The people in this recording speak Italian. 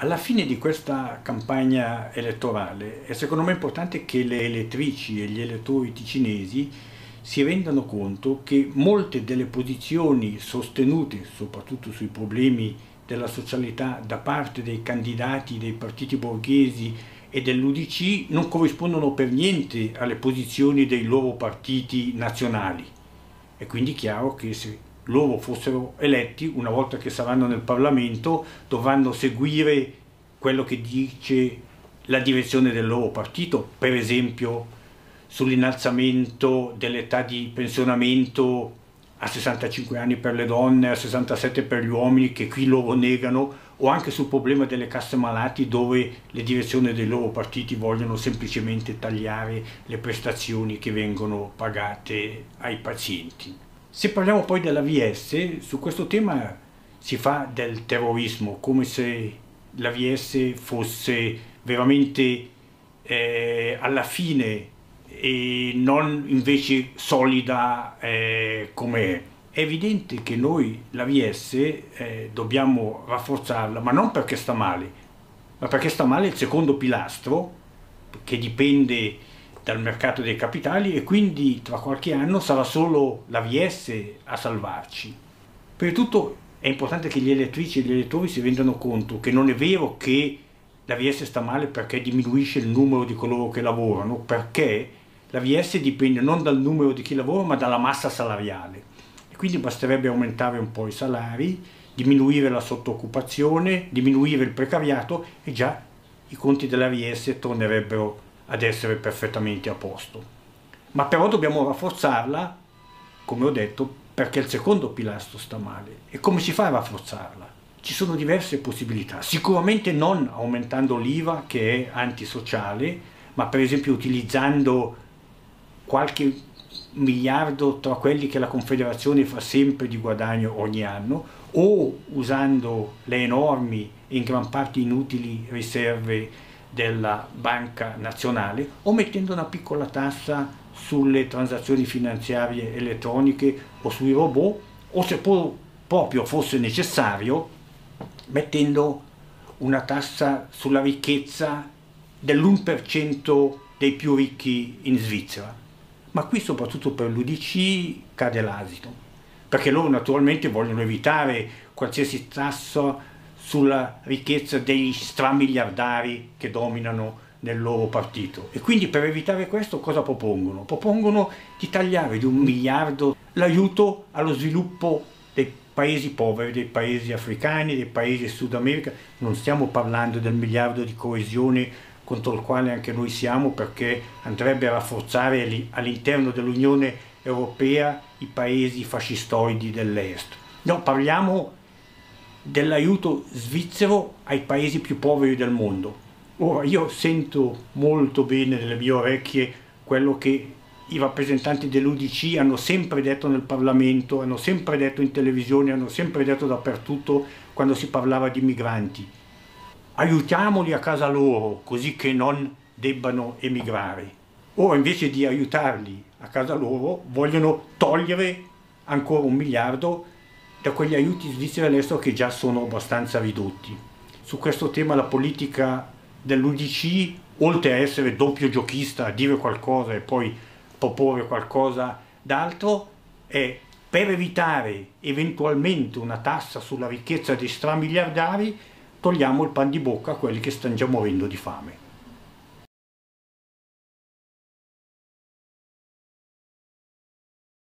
Alla fine di questa campagna elettorale è secondo me importante che le elettrici e gli elettori ticinesi si rendano conto che molte delle posizioni sostenute, soprattutto sui problemi della socialità, da parte dei candidati dei partiti borghesi e dell'UDC non corrispondono per niente alle posizioni dei loro partiti nazionali. È quindi chiaro che se loro fossero eletti, una volta che saranno nel Parlamento, dovranno seguire quello che dice la direzione del loro partito, per esempio sull'innalzamento dell'età di pensionamento a 65 anni per le donne, a 67 per gli uomini, che qui loro negano, o anche sul problema delle casse malati dove le direzioni dei loro partiti vogliono semplicemente tagliare le prestazioni che vengono pagate ai pazienti. Se parliamo poi della VS, su questo tema si fa del terrorismo, come se la VS fosse veramente eh, alla fine e non invece solida eh, come è. È evidente che noi la VS eh, dobbiamo rafforzarla, ma non perché sta male, ma perché sta male il secondo pilastro che dipende dal mercato dei capitali e quindi tra qualche anno sarà solo la VS a salvarci. Per tutto è importante che gli elettrici e gli elettori si rendano conto che non è vero che la VS sta male perché diminuisce il numero di coloro che lavorano, perché la VS dipende non dal numero di chi lavora ma dalla massa salariale. E quindi basterebbe aumentare un po' i salari, diminuire la sottooccupazione, diminuire il precariato e già i conti della VS tornerebbero ad essere perfettamente a posto. Ma però dobbiamo rafforzarla, come ho detto, perché il secondo pilastro sta male. E come si fa a rafforzarla? Ci sono diverse possibilità, sicuramente non aumentando l'IVA che è antisociale, ma per esempio utilizzando qualche miliardo tra quelli che la Confederazione fa sempre di guadagno ogni anno o usando le enormi e in gran parte inutili riserve della banca nazionale o mettendo una piccola tassa sulle transazioni finanziarie elettroniche o sui robot o se proprio fosse necessario mettendo una tassa sulla ricchezza dell'1% dei più ricchi in Svizzera. Ma qui soprattutto per l'UDC cade l'asino, perché loro naturalmente vogliono evitare qualsiasi tasso sulla ricchezza degli stramiliardari che dominano nel loro partito. E quindi per evitare questo cosa propongono? Propongono di tagliare di un miliardo l'aiuto allo sviluppo dei paesi poveri, dei paesi africani, dei paesi Sud America. Non stiamo parlando del miliardo di coesione contro il quale anche noi siamo perché andrebbe a rafforzare all'interno dell'Unione Europea i paesi fascistoidi dell'Est. No, parliamo dell'aiuto svizzero ai paesi più poveri del mondo. Ora, io sento molto bene nelle mie orecchie quello che i rappresentanti dell'UDC hanno sempre detto nel Parlamento, hanno sempre detto in televisione, hanno sempre detto dappertutto quando si parlava di migranti aiutiamoli a casa loro così che non debbano emigrare. Ora invece di aiutarli a casa loro vogliono togliere ancora un miliardo da quegli aiuti svizzeri all'estero che già sono abbastanza ridotti. Su questo tema la politica dell'UDC, oltre a essere doppio giochista, a dire qualcosa e poi proporre qualcosa d'altro, è per evitare eventualmente una tassa sulla ricchezza dei stramiliardari togliamo il pan di bocca a quelli che stanno già morendo di fame.